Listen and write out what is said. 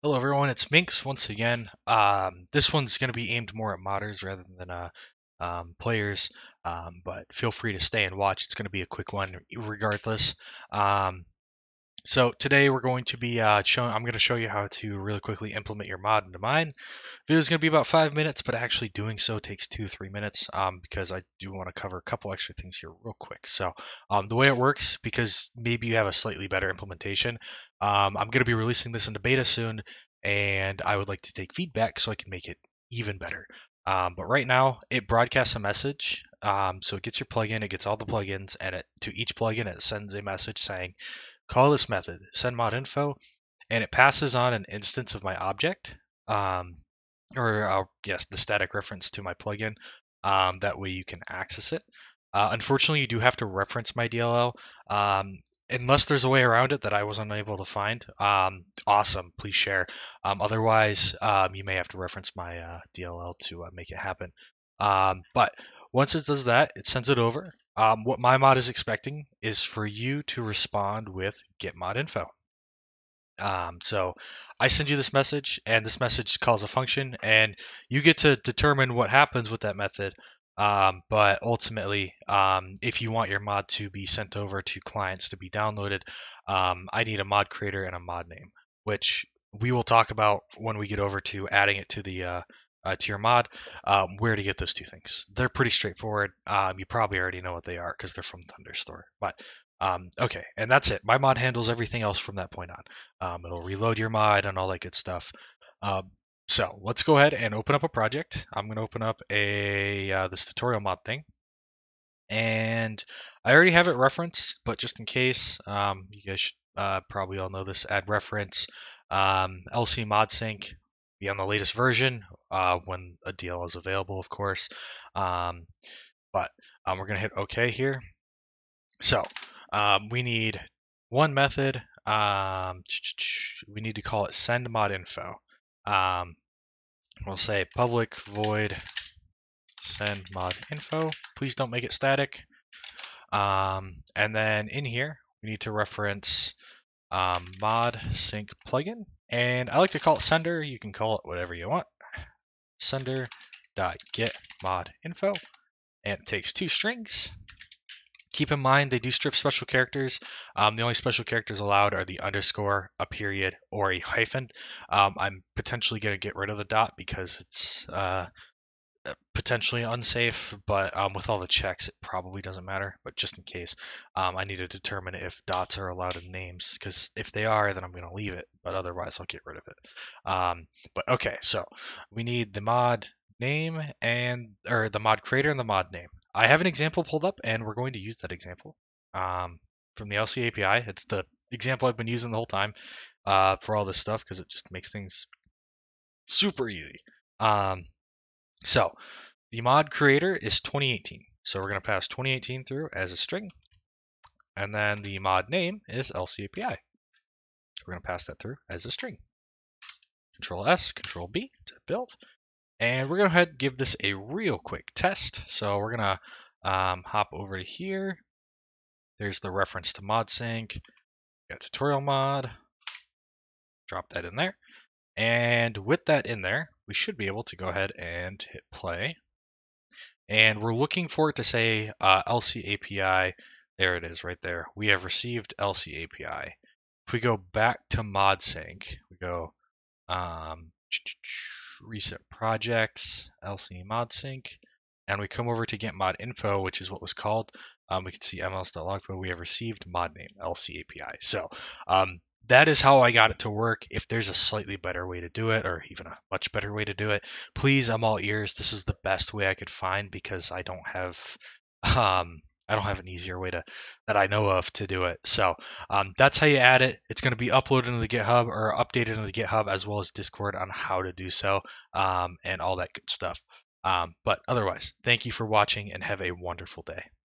Hello everyone, it's Minx once again. Um, this one's going to be aimed more at modders rather than uh, um, players, um, but feel free to stay and watch. It's going to be a quick one regardless. So today we're going to be uh, showing, I'm going to show you how to really quickly implement your mod into mine. Video is going to be about five minutes, but actually doing so takes two, three minutes um, because I do want to cover a couple extra things here real quick. So um, the way it works, because maybe you have a slightly better implementation, um, I'm going to be releasing this into beta soon, and I would like to take feedback so I can make it even better. Um, but right now, it broadcasts a message. Um, so it gets your plugin, it gets all the plugins, and it, to each plugin, it sends a message saying, call this method, send mod info, and it passes on an instance of my object, um, or uh, yes, the static reference to my plugin. Um, that way you can access it. Uh, unfortunately, you do have to reference my DLL. Um, unless there's a way around it that I was unable to find, um, awesome. Please share. Um, otherwise, um, you may have to reference my uh, DLL to uh, make it happen. Um, but once it does that, it sends it over. Um, what my mod is expecting is for you to respond with get mod info. Um, so I send you this message, and this message calls a function, and you get to determine what happens with that method. Um, but ultimately, um, if you want your mod to be sent over to clients to be downloaded, um, I need a mod creator and a mod name, which we will talk about when we get over to adding it to the uh, uh, to your mod, um, where to get those two things. They're pretty straightforward. Um, you probably already know what they are because they're from Thunderstore. But um, okay, and that's it. My mod handles everything else from that point on. Um, it'll reload your mod and all that good stuff. Um, so let's go ahead and open up a project. I'm going to open up a uh, this tutorial mod thing. And I already have it referenced, but just in case, um, you guys should uh, probably all know this, add reference, um, LC mod sync, be on the latest version uh, when a DL is available, of course. Um, but um, we're going to hit OK here. So um, we need one method. Um, we need to call it send mod info. Um, we'll say public void send mod info. Please don't make it static. Um, and then in here, we need to reference mod sync plugin. And I like to call it sender. You can call it whatever you want. Sender dot get mod info. And it takes two strings. Keep in mind they do strip special characters. Um, the only special characters allowed are the underscore, a period, or a hyphen. Um, I'm potentially going to get rid of the dot because it's uh, potentially unsafe, but um, with all the checks, it probably doesn't matter. But just in case, um, I need to determine if dots are allowed in names, because if they are, then I'm going to leave it, but otherwise I'll get rid of it. Um, but okay, so we need the mod name and or the mod creator and the mod name. I have an example pulled up, and we're going to use that example um, from the LC API. It's the example I've been using the whole time uh, for all this stuff because it just makes things super easy. Um, so the mod creator is 2018. So we're going to pass 2018 through as a string. And then the mod name is LCAPI. We're going to pass that through as a string. Control S, Control B to build. And we're going to go ahead and give this a real quick test. So we're going to um, hop over to here. There's the reference to ModSync. Got tutorial mod. Drop that in there. And with that in there, we should be able to go ahead and hit play. And we're looking for it to say uh, LC API. There it is right there. We have received LC API. If we go back to ModSync, we go um, reset projects, LC ModSync, and we come over to get mod info, which is what was called. Um, we can see mls.log, but we have received mod name LC API. So um, that is how I got it to work. If there's a slightly better way to do it, or even a much better way to do it, please, I'm all ears. This is the best way I could find because I don't have, um, I don't have an easier way to that I know of to do it. So um, that's how you add it. It's going to be uploaded into the GitHub or updated into the GitHub as well as Discord on how to do so um, and all that good stuff. Um, but otherwise, thank you for watching and have a wonderful day.